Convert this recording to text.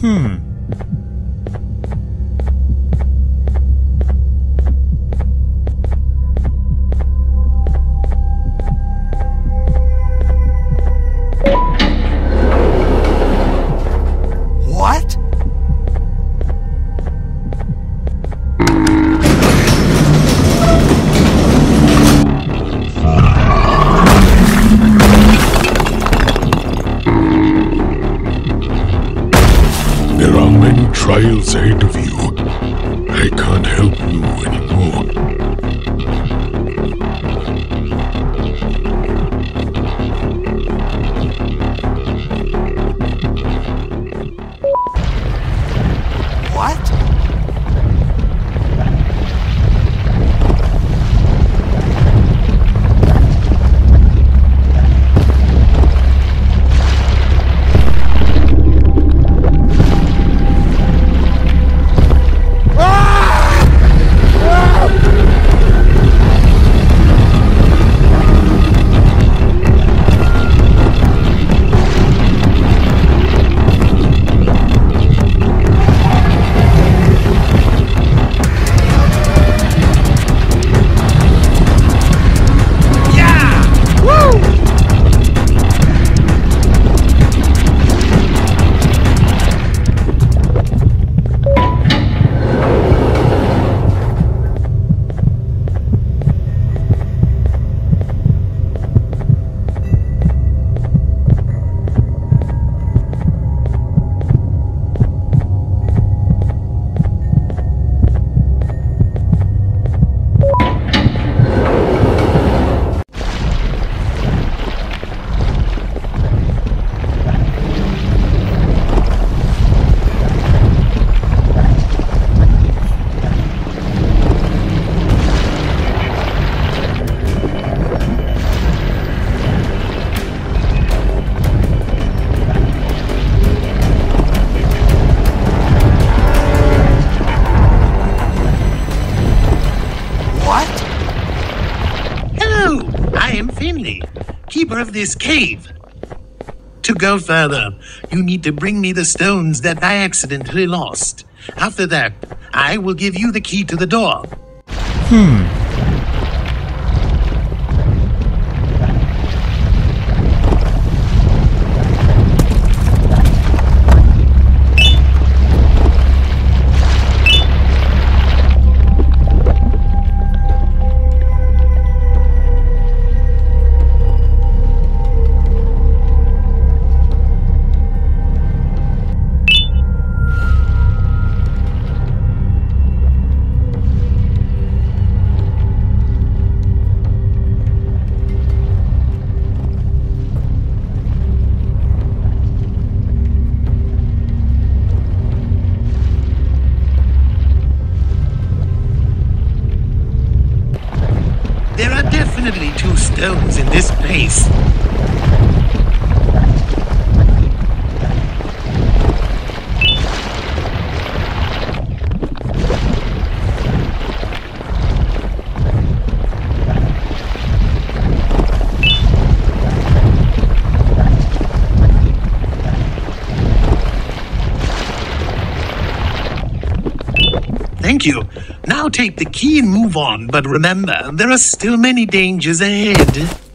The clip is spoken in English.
Hmm. There are many trials ahead of you. I can't help you of this cave. To go further, you need to bring me the stones that I accidentally lost. After that, I will give you the key to the door. There definitely in this place. Thank you. Now take the key and move on, but remember, there are still many dangers ahead.